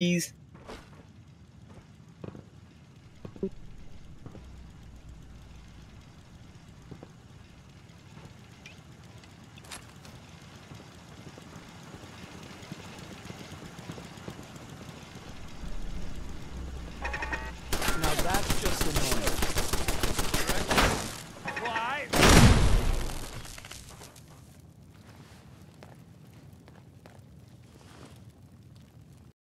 Peace.